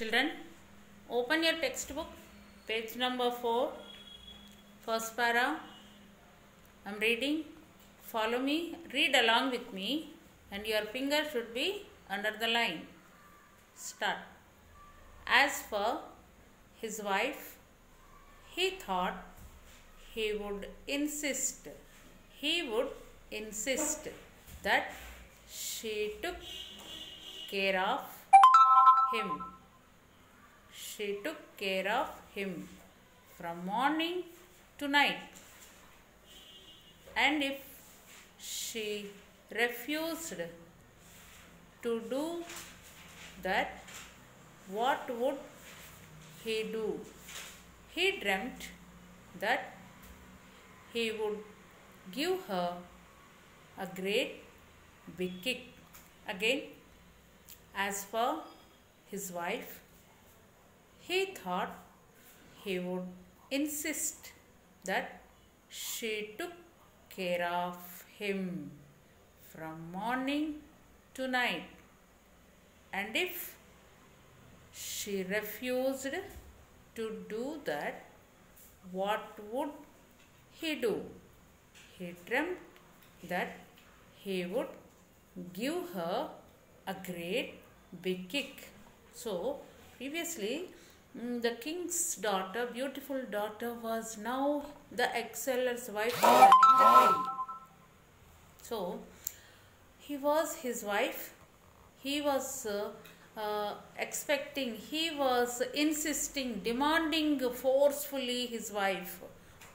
Children, open your textbook, page number 4, first para. I'm reading. Follow me, read along with me, and your finger should be under the line. Start. As for his wife, he thought he would insist, he would insist that she took care of him. She took care of him from morning to night. And if she refused to do that, what would he do? He dreamt that he would give her a great big kick. Again, as for his wife, he thought he would insist that she took care of him from morning to night. And if she refused to do that, what would he do? He dreamt that he would give her a great big kick. So, previously, the king's daughter, beautiful daughter, was now the exceller's wife. So, he was his wife. He was uh, uh, expecting, he was insisting, demanding forcefully his wife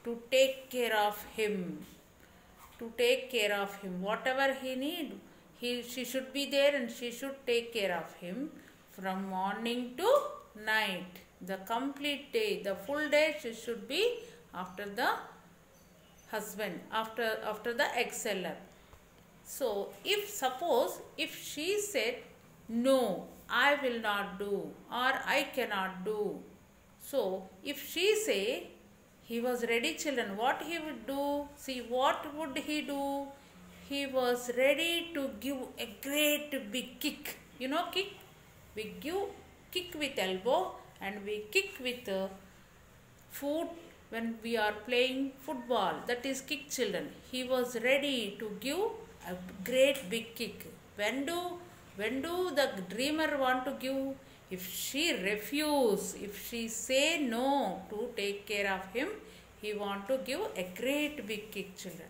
to take care of him. To take care of him. Whatever he need, he, she should be there and she should take care of him from morning to night. The complete day, the full day she should be after the husband, after, after the exceller. So, if suppose if she said, No, I will not do, or I cannot do. So, if she say, he was ready, children, what he would do? See, what would he do? He was ready to give a great big kick. You know, kick? We give kick with elbow and we kick with the foot when we are playing football. That is kick, children. He was ready to give a great big kick. When do when do the dreamer want to give? If she refuse, if she say no to take care of him, he want to give a great big kick, children.